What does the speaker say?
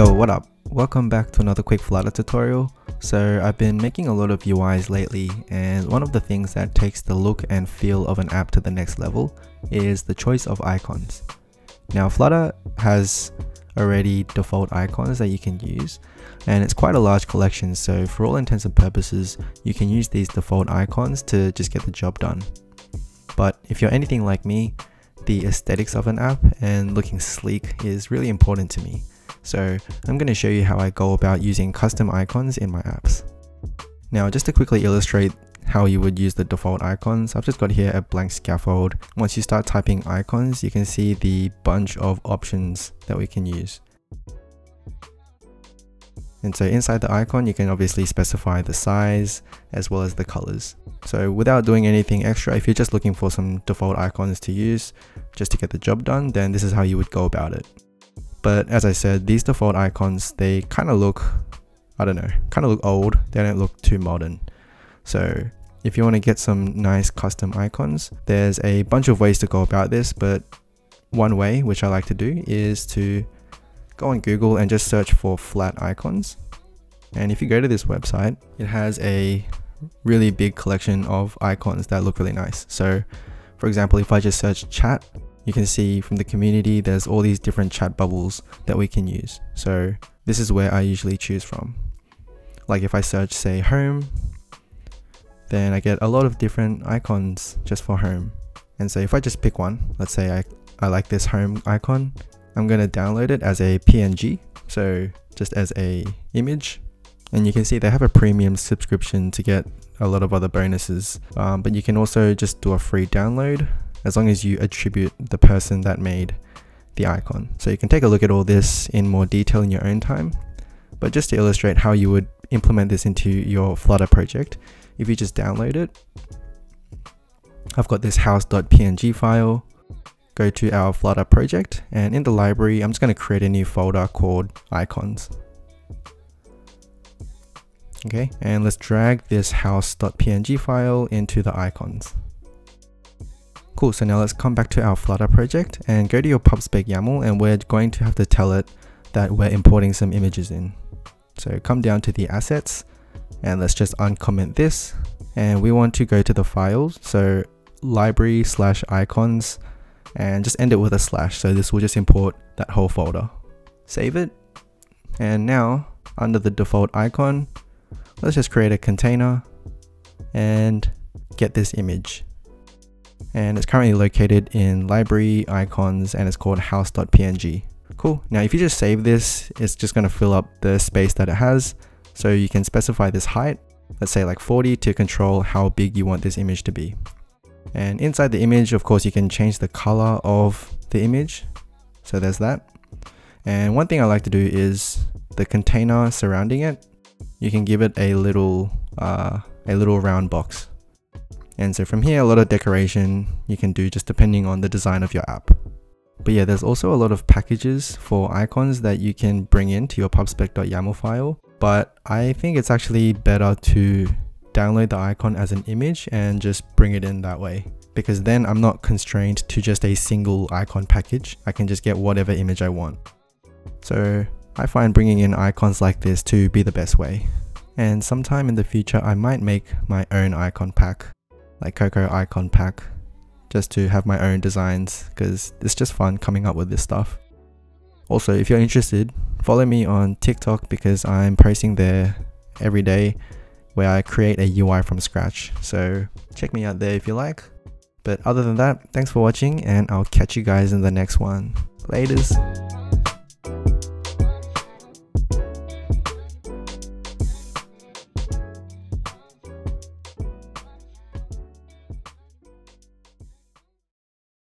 Yo, what up? Welcome back to another quick Flutter tutorial. So I've been making a lot of UIs lately and one of the things that takes the look and feel of an app to the next level is the choice of icons. Now Flutter has already default icons that you can use and it's quite a large collection so for all intents and purposes you can use these default icons to just get the job done. But if you're anything like me, the aesthetics of an app and looking sleek is really important to me. So I'm going to show you how I go about using custom icons in my apps. Now just to quickly illustrate how you would use the default icons, I've just got here a blank scaffold. Once you start typing icons, you can see the bunch of options that we can use. And so inside the icon, you can obviously specify the size as well as the colors. So without doing anything extra, if you're just looking for some default icons to use just to get the job done, then this is how you would go about it. But as I said, these default icons, they kind of look, I don't know, kind of look old. They don't look too modern. So if you want to get some nice custom icons, there's a bunch of ways to go about this, but one way, which I like to do, is to go on Google and just search for flat icons. And if you go to this website, it has a really big collection of icons that look really nice. So for example, if I just search chat, you can see from the community, there's all these different chat bubbles that we can use. So this is where I usually choose from. Like if I search say home, then I get a lot of different icons just for home. And so if I just pick one, let's say I, I like this home icon, I'm going to download it as a PNG. So just as a image and you can see they have a premium subscription to get a lot of other bonuses um, but you can also just do a free download as long as you attribute the person that made the icon. So you can take a look at all this in more detail in your own time. But just to illustrate how you would implement this into your flutter project if you just download it I've got this house.png file. Go to our flutter project and in the library I'm just going to create a new folder called icons. Okay, and let's drag this house.png file into the icons. Cool, so now let's come back to our Flutter project and go to your pubspec YAML and we're going to have to tell it that we're importing some images in. So come down to the assets and let's just uncomment this and we want to go to the files. So library slash icons and just end it with a slash. So this will just import that whole folder. Save it. And now under the default icon, let's just create a container and get this image and it's currently located in library icons and it's called house.png cool. Now if you just save this it's just going to fill up the space that it has. So you can specify this height let's say like 40 to control how big you want this image to be. And inside the image of course you can change the color of the image. So there's that. And one thing I like to do is the container surrounding it. You can give it a little uh, a little round box. And so from here, a lot of decoration you can do just depending on the design of your app. But yeah, there's also a lot of packages for icons that you can bring into your pubspec.yaml file. But I think it's actually better to download the icon as an image and just bring it in that way. Because then I'm not constrained to just a single icon package. I can just get whatever image I want. So I find bringing in icons like this to be the best way. And sometime in the future I might make my own icon pack, like Koko icon pack, just to have my own designs because it's just fun coming up with this stuff. Also, if you're interested, follow me on TikTok because I'm posting there every day where I create a UI from scratch. So check me out there if you like. But other than that, thanks for watching and I'll catch you guys in the next one. Laters.